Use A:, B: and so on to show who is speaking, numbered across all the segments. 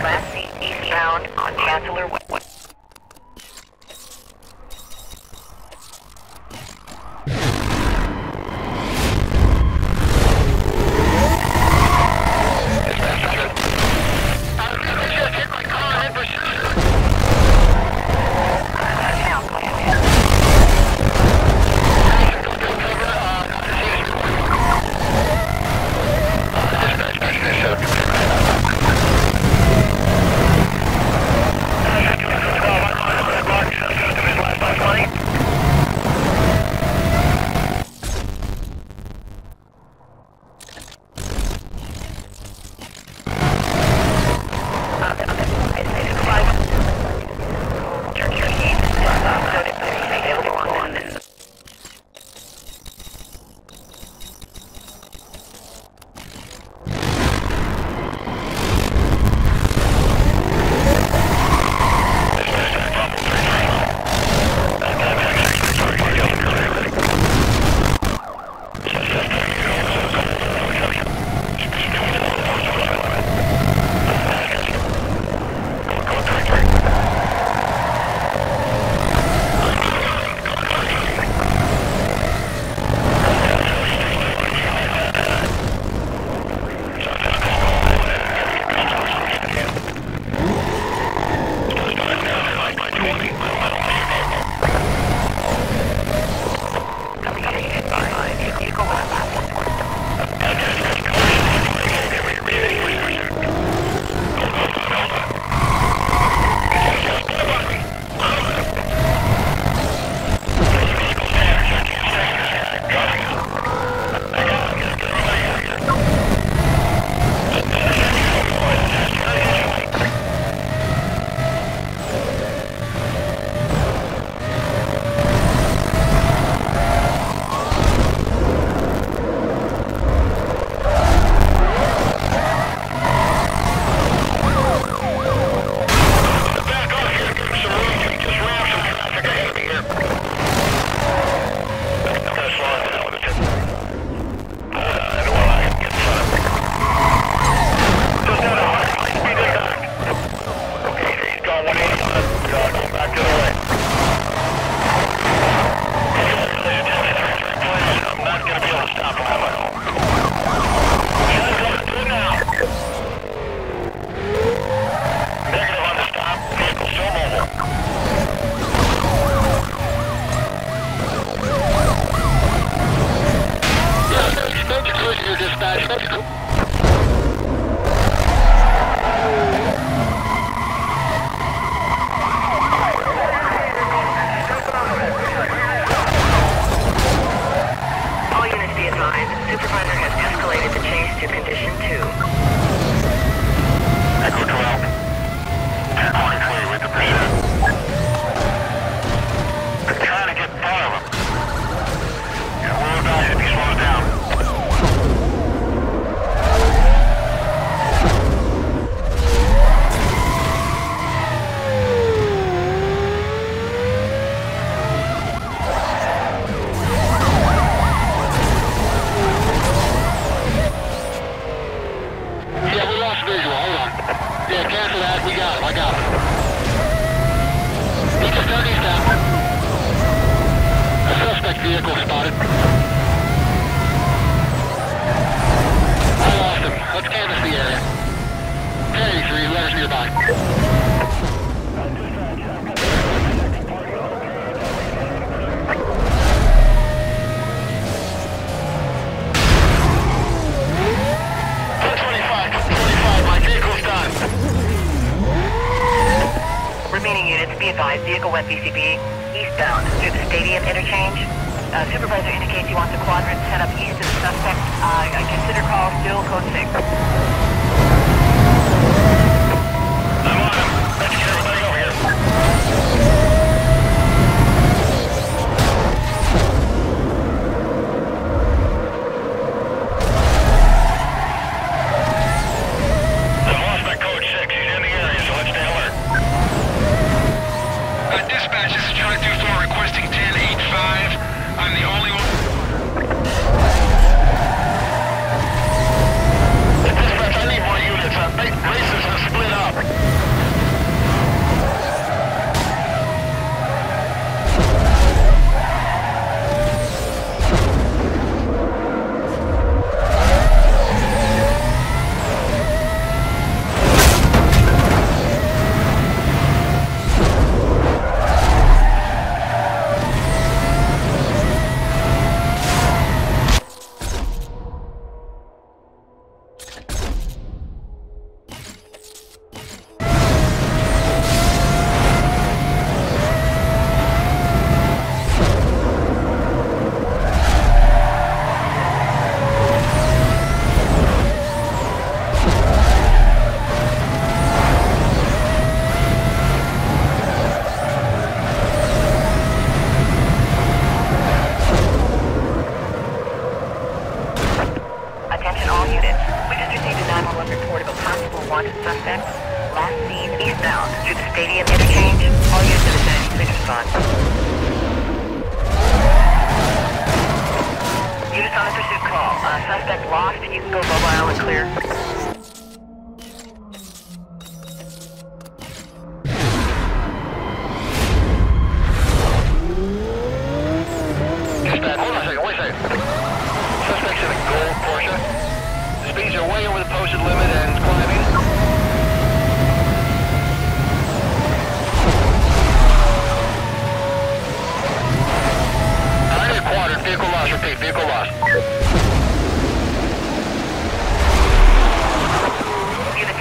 A: The last eastbound on Chancellor Way.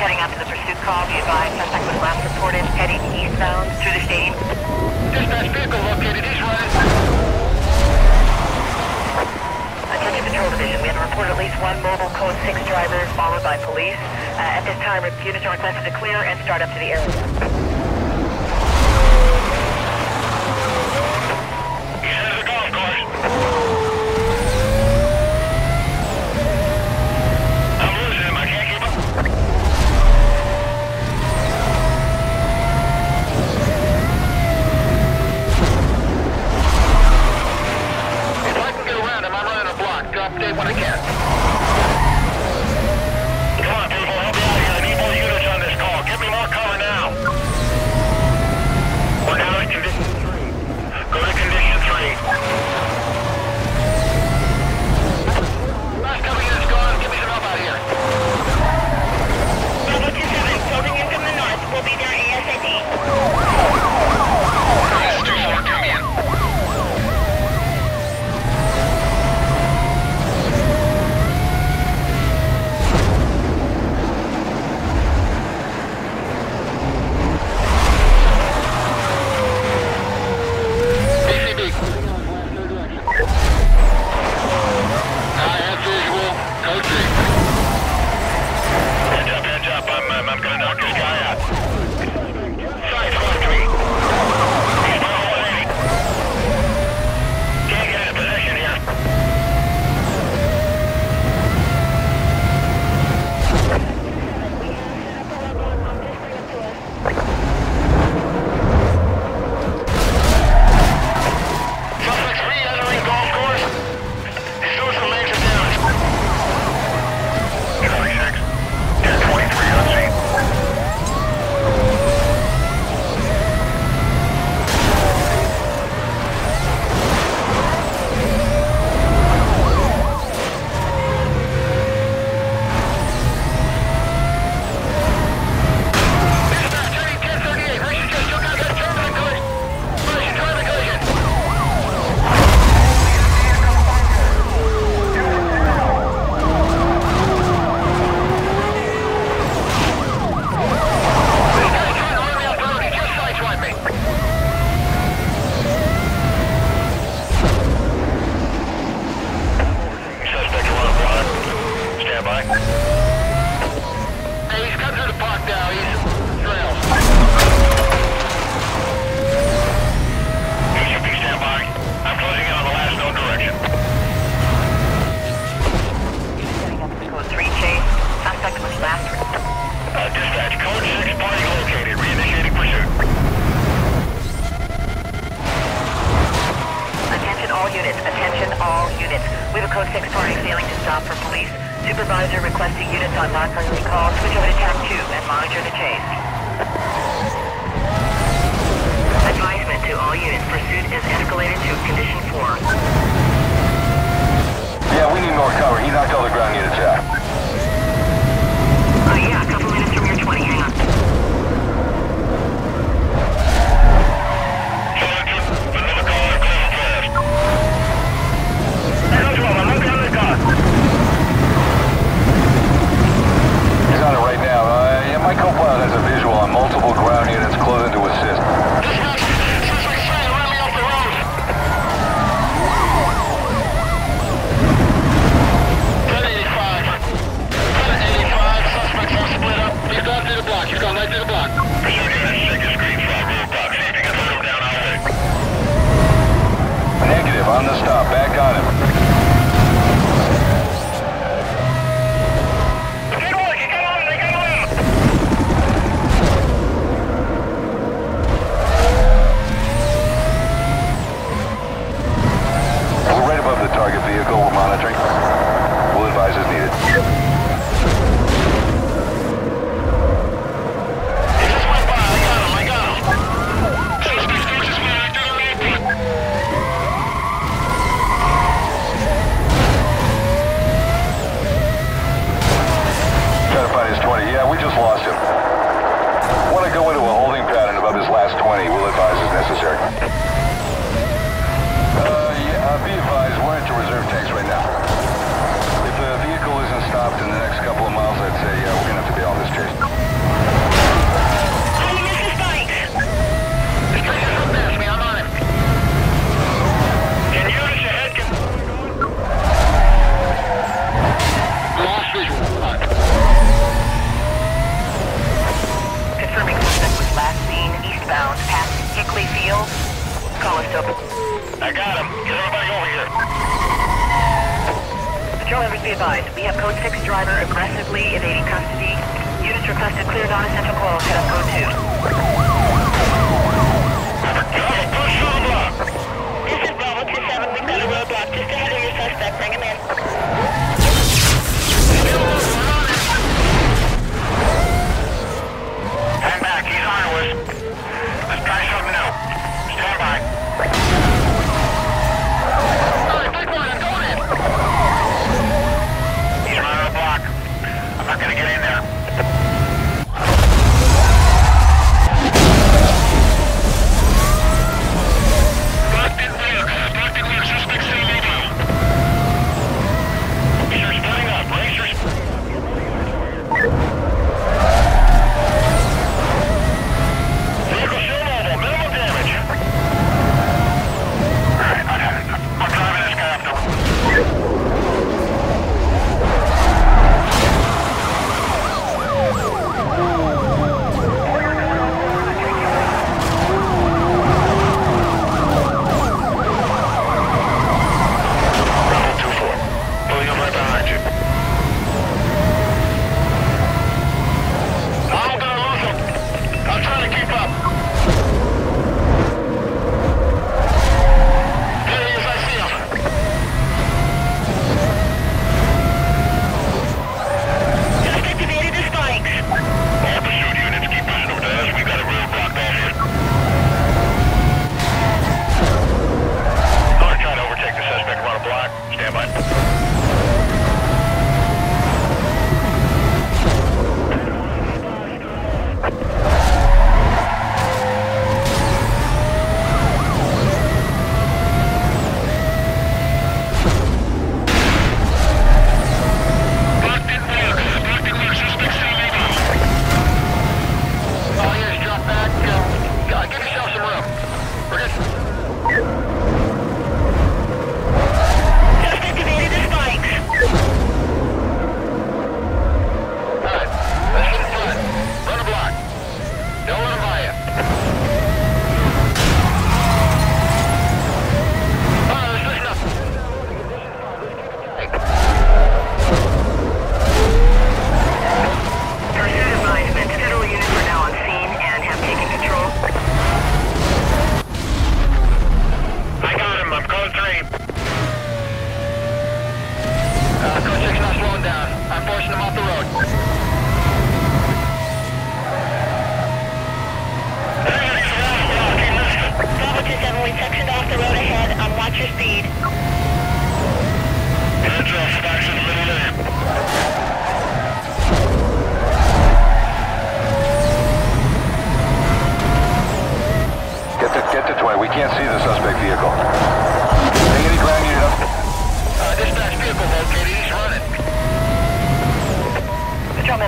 B: Heading out to the pursuit call. Be advised, suspect was last reported heading eastbound through the stadium.
C: Dispatch vehicle located east right.
B: Attention Patrol Division, we have reported at least one mobile code 6 driver followed by police. Uh, at this time, units are requested to clear and start up to the area.
A: Okay.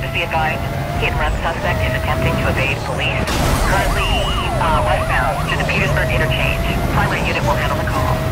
A: Drivers be
D: advised,
B: hit run suspect is attempting to evade police. Currently uh, westbound through the Petersburg interchange. Primary unit will handle the call.